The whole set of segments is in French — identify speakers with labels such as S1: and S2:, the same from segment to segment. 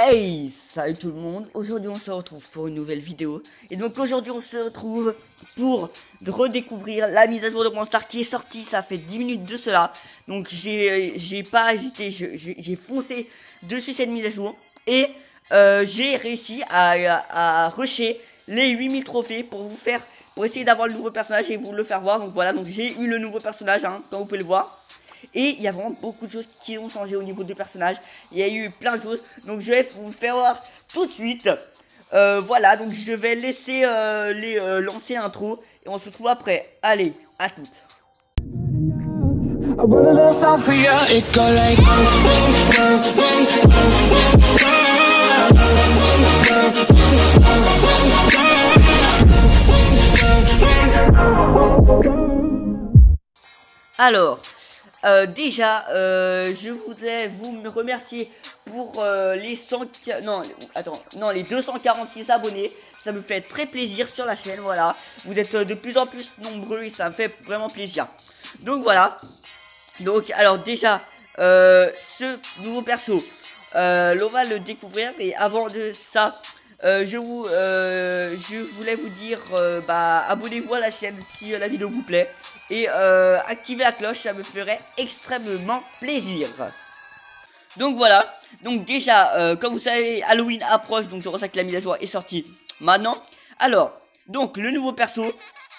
S1: Hey, salut tout le monde, aujourd'hui on se retrouve pour une nouvelle vidéo. Et donc aujourd'hui on se retrouve pour redécouvrir la mise à jour de Monster qui est sortie, ça fait 10 minutes de cela. Donc j'ai pas hésité, j'ai foncé dessus cette mise à jour. Et euh, j'ai réussi à, à rusher les 8000 trophées pour vous faire, pour essayer d'avoir le nouveau personnage et vous le faire voir. Donc voilà, donc j'ai eu le nouveau personnage, hein, comme vous pouvez le voir et il y a vraiment beaucoup de choses qui ont changé au niveau des personnages. Il y a eu plein de choses. Donc je vais vous faire voir tout de suite. Euh, voilà, donc je vais laisser euh, les euh, lancer l'intro. Et on se retrouve après. Allez, à toutes. Alors, euh, déjà, euh, je voudrais vous me remercier pour euh, les 100... Non, attends, non, les 246 abonnés. Ça me fait très plaisir sur la chaîne, voilà. Vous êtes de plus en plus nombreux et ça me fait vraiment plaisir. Donc voilà. Donc, alors déjà, ce nouveau perso, l'on va le découvrir. Mais avant de ça, je voulais vous dire, bah, abonnez-vous à la chaîne si la vidéo vous plaît et euh, activer la cloche, ça me ferait extrêmement plaisir. Donc voilà, donc déjà, euh, comme vous savez, Halloween approche, donc c'est pour ça que la mise à jour est sortie maintenant. Alors, donc le nouveau perso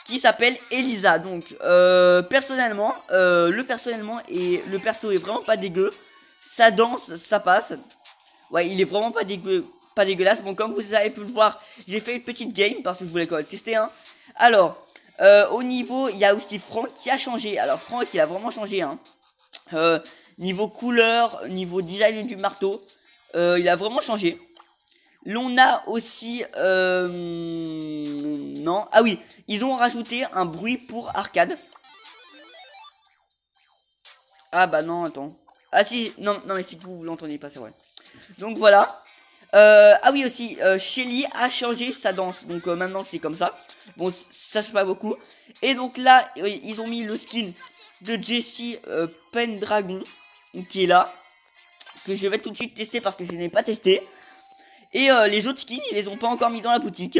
S1: qui s'appelle Elisa. Donc euh, personnellement, le personnellement et le perso est vraiment pas dégueu. Ça danse, ça passe. Ouais, il est vraiment pas dégueu, pas dégueulasse. Bon, comme vous avez pu le voir, j'ai fait une petite game parce que je voulais quand même tester un. Alors, euh, au niveau, il y a aussi Franck qui a changé. Alors Franck, il a vraiment changé. Hein. Euh, niveau couleur, niveau design du marteau, euh, il a vraiment changé. L'on a aussi... non. Ah oui, ils ont rajouté un bruit pour arcade. Ah bah non, attends. Ah si, non, non mais si vous l'entendez pas, c'est vrai. Donc voilà. ah oui aussi, Shelly a changé sa danse. Donc maintenant c'est comme ça. Bon, ça se pas beaucoup. Et donc là, ils ont mis le skin de Jessie euh, Pendragon, qui est là. Que je vais tout de suite tester parce que je n'ai pas testé. Et euh, les autres skins, ils les ont pas encore mis dans la boutique.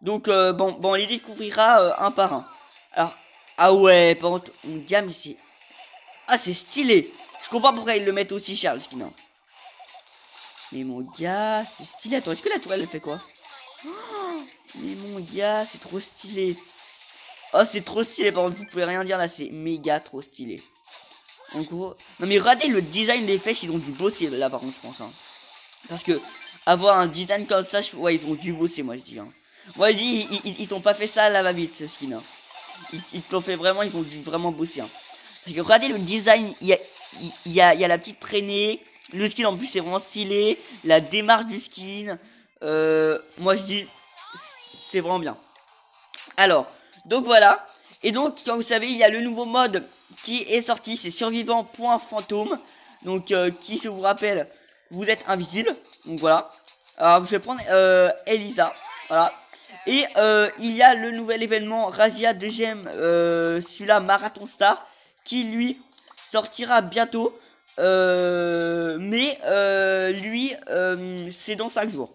S1: Donc, euh, bon, bon, on les découvrira un par un. Alors, ah ouais, par contre, une gamme ici. Ah, c'est stylé. Je comprends pourquoi ils le mettent aussi cher, le skin. Hein. Mais mon gars, c'est stylé. Attends, est-ce que la toile, elle fait quoi? Oh mais mon gars, c'est trop stylé. Oh, c'est trop stylé. Par contre, vous pouvez rien dire là, c'est méga trop stylé. En gros, non mais regardez le design des flèches, ils ont dû bosser là par contre, je pense. Hein. Parce que avoir un design comme ça, ouais, ils ont dû bosser, moi je dis. Hein. Moi je dis, ils, t'ont pas fait ça là va-vite, ce skin. Hein. Ils, ils t'ont fait vraiment, ils ont dû vraiment bosser. Hein. Parce que regardez le design, il y a la petite traînée. Le skin en plus c'est vraiment stylé. La démarche du skin. Euh, moi je dis, c'est vraiment bien. Alors, donc voilà. Et donc, comme vous savez, il y a le nouveau mode qui est sorti, c'est survivant.fantôme. Donc, euh, qui, je vous rappelle, vous êtes invisible. Donc voilà. Alors, je vais prendre euh, Elisa. Voilà. Et euh, il y a le nouvel événement Razia 2 euh, celui-là Marathon Star, qui lui sortira bientôt. mais lui, c'est dans 5 jours.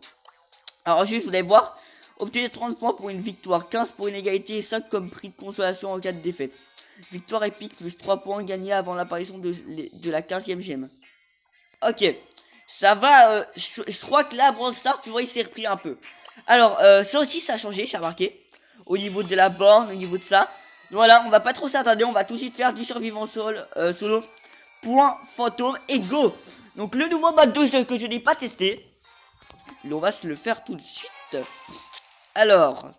S1: Alors, juste, je voulais voir Obtenez 30 points pour une victoire, 15 pour une égalité et 5 comme prix de consolation en cas de défaite. Victoire épique plus 3 points gagnés avant l'apparition de, la 15ème gemme. Ok, ça va, euh, je, crois que là, Brawl Star, tu vois, il s'est repris un peu. Alors, euh, ça aussi, ça a changé, j'ai remarqué. Au niveau de la borne, au niveau de ça. Voilà, on va pas trop s'attarder, on va tout de suite faire du survivant euh, solo. Point fantôme et go Donc le nouveau mode de jeu que je n'ai pas testé. On va se le faire tout de suite. Alors.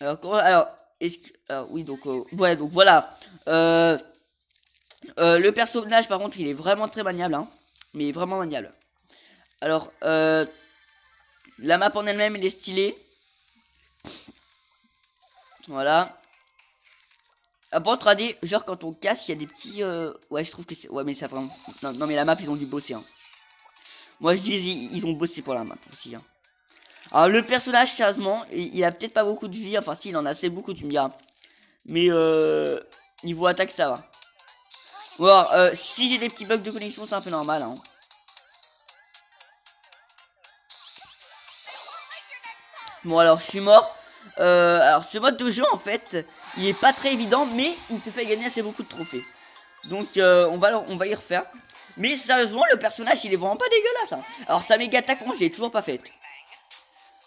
S1: Alors, alors est-ce que. Ah oui, donc. Euh, ouais, donc voilà. Euh, euh, le personnage, par contre, il est vraiment très maniable. Hein, mais vraiment maniable. Alors, euh, la map en elle-même, elle est stylée. Voilà. Après, 3D, genre quand on casse, il y a des petits. Ouais, je trouve que c'est. Ouais, mais ça vraiment. Non, mais la map, ils ont dû bosser. Hein. Moi, je dis, ils, ont bossé pour la map aussi. Hein. Alors, le personnage, sérieusement, il, a peut-être pas beaucoup de vie. Enfin, si, il en a assez beaucoup, tu me diras. Mais euh, niveau attaque, ça va. Ou alors, euh, si j'ai des petits bugs de connexion, c'est un peu normal. Hein. Bon, alors, je suis mort. Euh, alors, ce mode de jeu, en fait, il est pas très évident, mais il te fait gagner assez beaucoup de trophées. Donc, euh, on, va, on va y refaire. Mais sérieusement, le personnage, il est vraiment pas dégueulasse. Hein. Alors, sa méga attaque, moi, je l'ai toujours pas faite.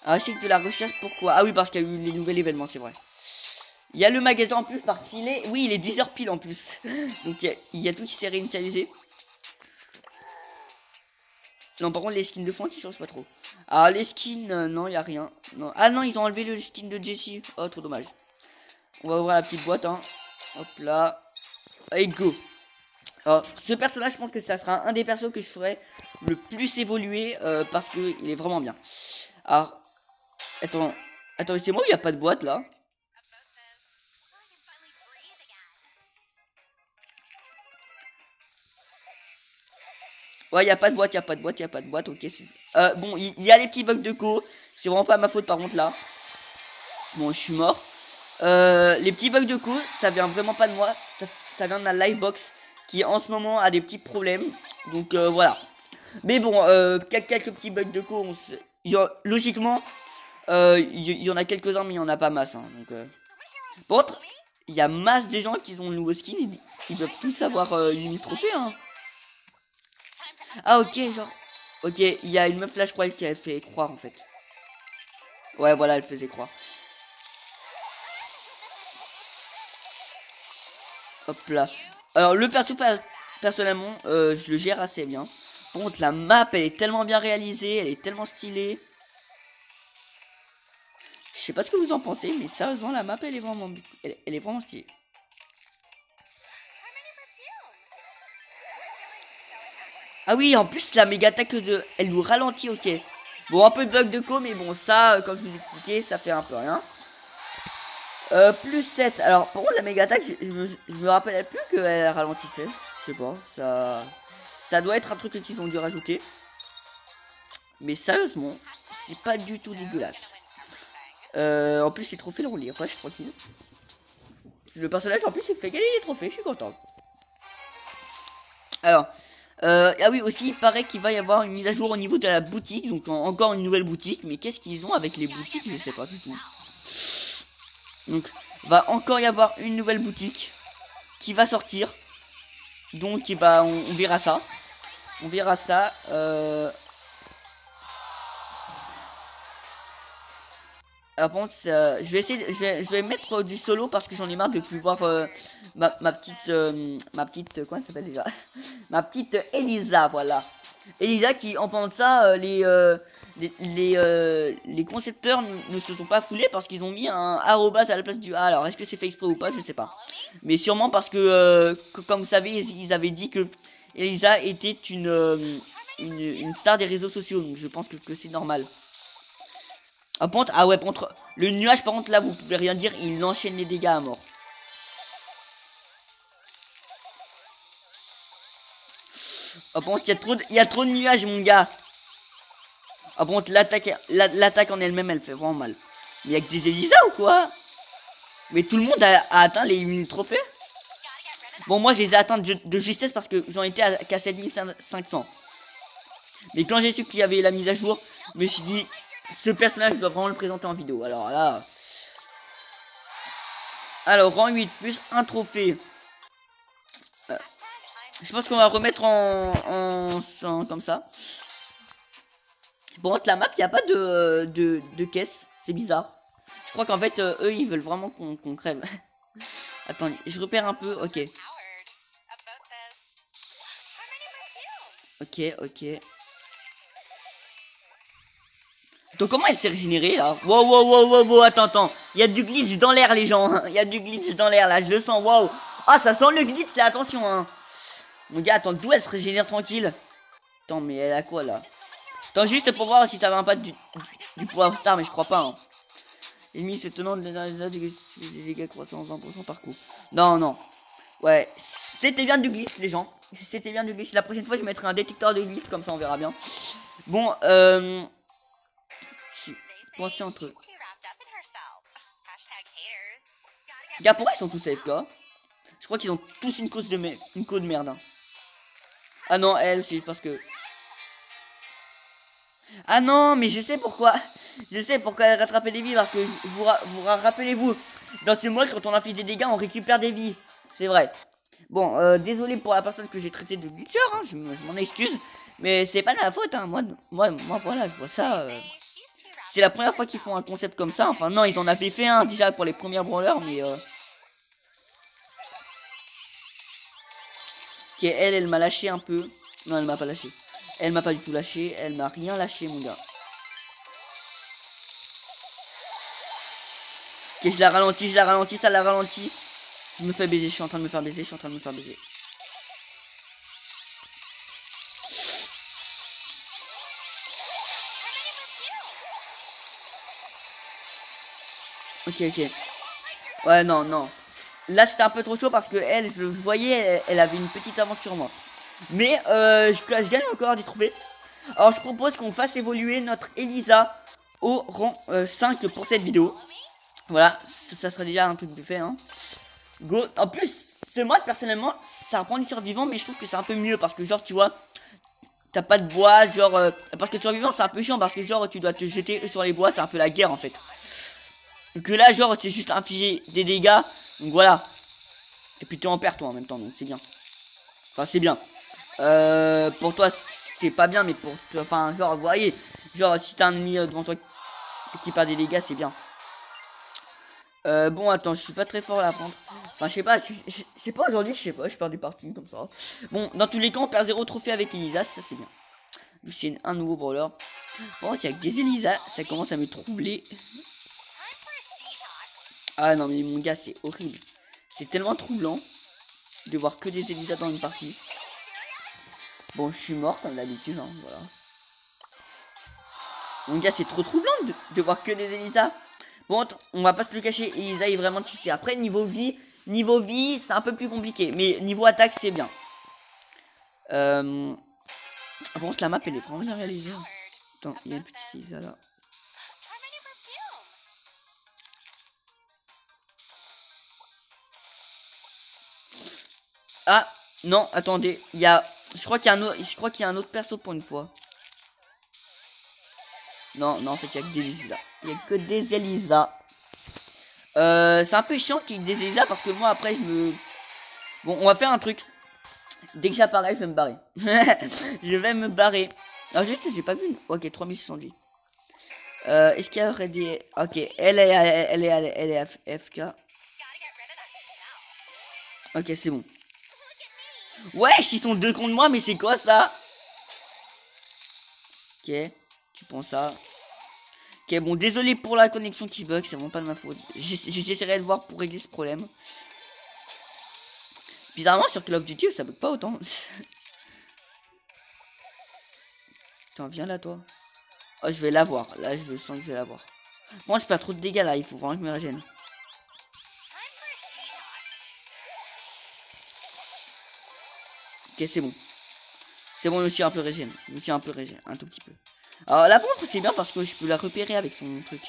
S1: Ah, sais que de la recherche, pourquoi Ah oui, parce qu'il y a eu les nouveaux événements, c'est vrai. Il y a le magasin en plus, parce qu'il est... Oui, il est 10h pile en plus. Donc, il y, a, tout qui s'est réinitialisé. Non, par contre, les skins de fond qui changent pas trop. Ah, les skins, euh, non, il y a rien. Ah non, ils ont enlevé le skin de Jessie. Oh, trop dommage. On va ouvrir la petite boîte, hein. Hop là. Allez, go. Alors, ce personnage, je pense que ça sera un des persos que je ferai le plus évoluer euh, parce que il est vraiment bien. Alors, attends, attends, c'est moi où il n'y a pas de boîte là? Ouais, il a pas de boîte, il a pas de boîte, il a pas de boîte, ok. Euh, bon, il y, a les petits bugs de co. C'est vraiment pas ma faute par contre là. Bon, je suis mort. Euh, les petits bugs de co, ça vient vraiment pas de moi. Ça, ça vient de la livebox qui en ce moment a des petits problèmes. Donc euh, voilà. Mais bon, euh, quelques petits bugs de co. logiquement, euh, il y, en a quelques-uns, mais il y en a pas masse. Hein, donc, euh. Par contre, il y a masse des gens qui ont le nouveau skin. Ils, peuvent tous avoir euh, une trophée. Hein. Ah ok, genre. Ok, il y a une meuf là, je crois, qui a fait croire en fait. Ouais, voilà, elle faisait croire. Hop là. Alors le perso personnellement, euh, je le gère assez bien. Par la map elle est tellement bien réalisée, elle est tellement stylée. Je sais pas ce que vous en pensez, mais sérieusement la map elle est vraiment, elle, est vraiment stylée. Ah oui, en plus la méga attaque de, elle nous ralentit, ok. Bon un peu de bug de co, mais bon ça, comme je vous expliquais, ça fait un peu rien. Euh, plus 7. Alors, contre, la méga attaque, je, me, je me rappelais plus qu'elle ralentissait. Je sais pas. Ça, ça doit être un truc qu'ils ont dû rajouter. Mais sérieusement, c'est pas du tout dégueulasse. Euh, en plus, les trophées, on les rush tranquille. Le personnage, en plus, il fait gagner les trophées. Je suis content. Alors, euh, ah oui, aussi, il paraît qu'il va y avoir une mise à jour au niveau de la boutique. Donc, encore une nouvelle boutique. Mais qu'est-ce qu'ils ont avec les boutiques Je sais pas du tout. Donc, va encore y avoir une nouvelle boutique qui va sortir. Donc, bah, on, verra ça. On verra ça. Euh... Alors, contre, je vais essayer, je vais, mettre du solo parce que j'en ai marre de plus voir euh, ma, petite, euh, ma petite, elle s'appelle déjà? Ma petite Elisa, voilà. Elisa qui, en pensant ça, euh, les, les, euh, les, concepteurs ne se sont pas foulés parce qu'ils ont mis un arrobas à la place du A. Alors, est-ce que c'est fait exprès ou pas? Je sais pas. Mais sûrement parce que, euh, comme vous savez, ils avaient dit que Elisa était euh, une, une, star des réseaux sociaux. Donc, je pense que, c'est normal. Ah, contre, ah ouais, contre, le nuage, par contre, là, vous pouvez rien dire. Il enchaîne les dégâts à mort. Ah, contre, il y, a trop de, y a trop de nuages, mon gars. Ah bon, l'attaque l'attaque en elle-même, elle fait vraiment mal. Mais il y a que des Elisa ou quoi? Mais tout le monde a, atteint les 8000 trophées Bon, moi, je les ai atteints de, justesse parce que j'en étais à, qu'à 7500. Mais quand j'ai su qu'il y avait la mise à jour, je me suis dit, ce personnage, je dois vraiment le présenter en vidéo. Alors là... Alors, rang 8, plus un trophée. Euh, je pense qu'on va remettre en, en comme ça. Bon, la map, il n'y a pas de, caisse. C'est bizarre. Je crois qu'en fait, euh, eux, ils veulent vraiment qu'on crève. Attends, je repère un peu. Ok. Ok, ok. Donc comment elle s'est régénérée là? Wow, wow, wow, wow, wow, attends, attends. Il y a du glitch dans l'air, les gens. Il y a du glitch dans l'air là, je le sens, wow. Ah, ça sent le glitch là, attention, hein. Mon gars, attends, d'où elle se régénère tranquille? Attends, mais elle a quoi là? Attends juste pour voir si ça va pas du, du pouvoir star, mais je crois pas. Hein. Ennemi se tenant de la dégâts croissants 20% par coup. Non, non. Ouais, c'était bien du glitch, les gens. C'était bien du glitch. La prochaine fois, je mettrai un détecteur de glitch, comme ça on verra bien. Bon, euh. Pensez entre eux. Gars, pourquoi ils sont tous AFK Je crois qu'ils ont tous une cause de, une cause de merde. Hein. Ah non, elle, c'est parce que Ah non, mais je sais pourquoi. Je sais pourquoi elle rattrape des vies, parce que vous, vous rappelez-vous, dans ce mode, quand on inflige des dégâts, on récupère des vies. C'est vrai. Bon, euh, désolé pour la personne que j'ai traité de glitcher, hein, je, m'en excuse. Mais c'est pas de ma faute, hein. Moi, moi, moi, voilà, je vois ça. Euh, c'est la première fois qu'ils font un concept comme ça. Enfin, non, ils en avaient fait un déjà pour les premières brawlers, mais. Euh... Ok, elle, elle m'a lâché un peu. Non, elle m'a pas lâché. Elle m'a pas du tout lâché. Elle m'a rien lâché, mon gars. Ok, je la ralentis, je la ralentis, ça la ralentit. Je me fais baiser, je suis en train de me faire baiser, je suis en train de me faire baiser. Ok, ok. Ouais, non, non. Là, c'était un peu trop chaud parce que elle, je voyais, elle, avait une petite avance sur moi. Mais euh, je, gagne encore des trophées. Alors, je propose qu'on fasse évoluer notre Elisa au rang 5 euh, pour cette vidéo. Voilà, ça, sera déjà un truc de fait. Hein. Go. En plus, ce mode, personnellement, ça reprend du survivant, mais je trouve que c'est un peu mieux parce que, genre, tu vois, t'as pas de bois, genre, euh, parce que survivant, c'est un peu chiant parce que, genre, tu dois te jeter sur les bois, c'est un peu la guerre en fait. Que là, genre, c'est juste infliger des dégâts, donc voilà. Et puis tu en perds toi en même temps, donc c'est bien. Enfin, c'est bien. Euh, pour toi, c'est pas bien, mais pour toi, enfin, genre, vous voyez, genre, si t'as un ennemi euh, devant toi qui perd des dégâts, c'est bien. Euh, bon, attends, je suis pas très fort à la prendre. Enfin, je sais pas, je sais pas aujourd'hui, je sais pas, je perds des parties comme ça. Bon, dans tous les cas, on perd zéro trophée avec Elisa, ça c'est bien. C'est un nouveau brawler. Bon, il y a des Elisa, ça commence à me troubler. Ah non, mais mon gars, c'est horrible. C'est tellement troublant de voir que des Elisa dans une partie. Bon, je suis mort comme d'habitude, hein, voilà. Mon gars, c'est trop troublant de, voir que des Elisa. Bon, on va pas se le cacher, Elisa est vraiment cheaté. Après, niveau vie, niveau vie, c'est un peu plus compliqué. Mais niveau attaque, c'est bien. Euh... Contre, la map, elle est vraiment bien réalisée. Attends, il y a une petite Elisa là. Ah, non, attendez, il y a... Je crois qu'il y a un autre... Je crois qu'il y a un autre perso pour une fois. Non, non, en fait, il y a que des Elisa. Il y a que des Elisa. Euh, c'est un peu chiant qu'il y ait des Elisa parce que moi, après, je me... Bon, on va faire un truc. Dès que j'apparais, je vais me barrer. je vais me barrer. Alors, juste, j'ai pas vu. Ok, 3600 vie. Euh, est-ce qu'il y aurait des... Ok, elle est, elle est, elle est, elle FK. Ok, c'est bon. Wesh, ils sont deux contre moi, mais c'est quoi ça? Ok. Tu penses ça Ok, bon, désolé pour la connexion qui bug, c'est vraiment pas de ma faute. J'essaierai de voir pour régler ce problème. Bizarrement, sur Call of Duty, ça bug pas autant. Attends, viens là, toi. Oh, je vais l'avoir. Là, je le sens que je vais l'avoir. Moi, je perds trop de dégâts là, il faut vraiment que je me régène. Ok, c'est bon. C'est bon, aussi un peu régène. Aussi un peu régène, un tout petit peu. Alors la pompe c'est bien parce que je peux la repérer avec son truc.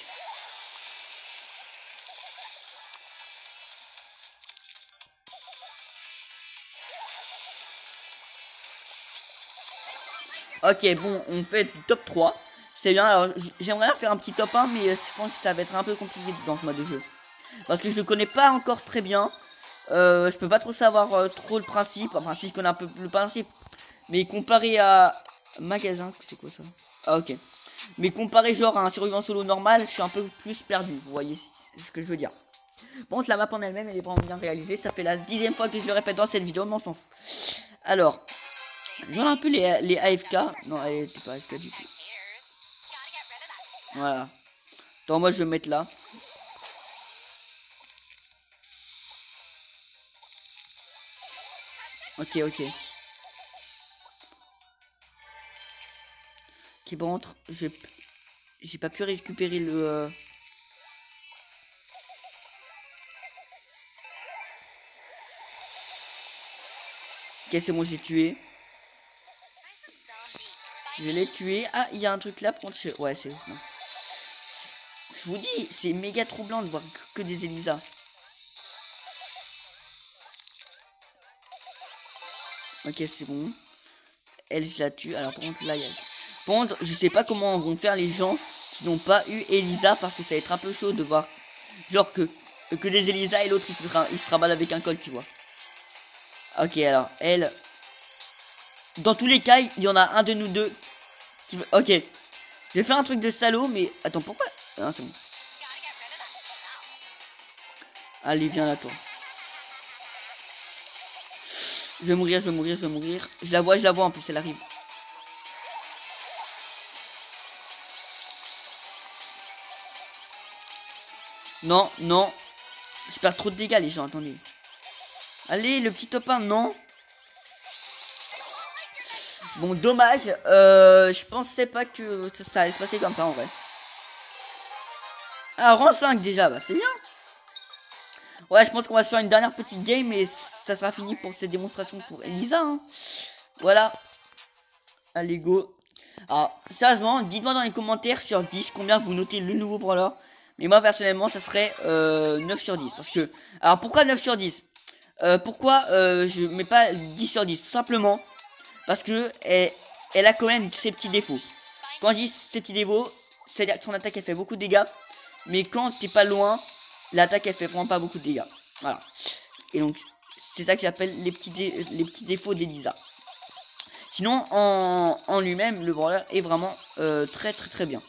S1: Ok, bon, on fait top 3. C'est bien, alors j'aimerais faire un petit top 1, mais je pense que ça va être un peu compliqué dans ce mode de jeu. Parce que je le connais pas encore très bien. Euh, je peux pas trop savoir euh, trop le principe. Enfin, si je connais un peu le principe. Mais comparé à magasin, c'est quoi ça? Ah, ok. Mais comparé genre à un survivant solo normal, je suis un peu plus perdu, vous voyez ce que je veux dire. Bon, la map en elle-même, elle est vraiment bien réalisée. Ça fait la dixième fois que je le répète dans cette vidéo, mais on s'en fout. Alors, j'en ai un peu les, les AFK. Non, elle était pas AFK du tout. Voilà. Donc moi je vais mettre là. Ok, ok. qui bon, j'ai j'ai pas pu récupérer le euh, Ok, c'est bon, je l'ai tué. Je l'ai tué. Ah, il y a un truc là pour. Ouais, c'est. Je vous dis, c'est méga troublant de voir que des Elisa. Ok, c'est bon. Elle, je la tue. Alors, par contre, là, il y a. contre, je sais pas comment vont faire les gens qui n'ont pas eu Elisa parce que ça va être un peu chaud de voir genre que que des Elisa et l'autre il se, il se travaille avec un col, tu vois. Ok, alors elle. Dans tous les cas, il y en a un de nous deux qui, Ok. Je vais faire un truc de salaud, mais attends pourquoi? Ah c'est bon. Allez, viens là toi. Je vais mourir, je vais mourir, je vais mourir. Je la vois, je la vois en plus, elle arrive. Non, non. Je perds trop de dégâts, les gens, attendez. Allez, le petit top 1, non. Bon, dommage. Euh, je pensais pas que ça, allait se passer comme ça, en vrai. Ah, rang 5 déjà, bah c'est bien. Ouais, je pense qu'on va se faire une dernière petite game et ça sera fini pour cette démonstration pour Elisa. Hein. Voilà. Allez, go. Alors, sérieusement, dites-moi dans les commentaires sur 10 combien vous notez le nouveau brawler. Mais moi, personnellement, ça serait euh, 9 sur 10. Parce que... Alors, pourquoi 9 sur 10 euh, Pourquoi euh, je mets pas 10 sur 10 Tout simplement parce que elle, elle a quand même ses petits défauts. Quand je dis ses petits défauts, c'est-à-dire que son attaque, elle fait beaucoup de dégâts. Mais quand t'es pas loin, l'attaque, elle fait vraiment pas beaucoup de dégâts. Voilà. Et donc, c'est ça que j'appelle les petits, défauts d'Elisa. Sinon, en, lui-même, le brawler est vraiment euh, très très très bien.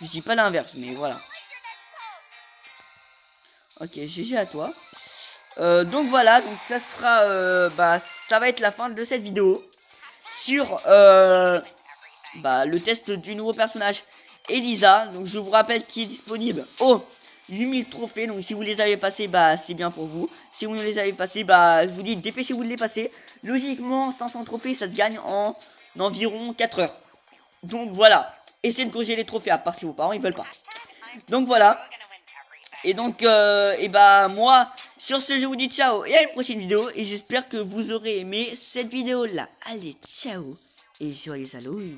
S1: Je dis pas l'inverse, mais voilà. Ok, GG à toi. Euh, donc voilà, donc ça sera, euh, bah, ça va être la fin de cette vidéo sur bah, le test du nouveau personnage Elisa. Donc je vous rappelle qu'il est disponible au 8000 trophées. Donc si vous les avez passés, bah c'est bien pour vous. Si vous ne les avez passés, bah je vous dis dépêchez-vous de les passer. Logiquement, 500 trophées, ça se gagne en environ 4 heures. Donc voilà essayez de corriger les trophées, à part si vos parents ils veulent pas. Donc voilà. Et donc, euh, et bah moi, sur ce, je vous dis ciao et à une prochaine vidéo. Et j'espère que vous aurez aimé cette vidéo là. Allez, ciao et joyeux Halloween.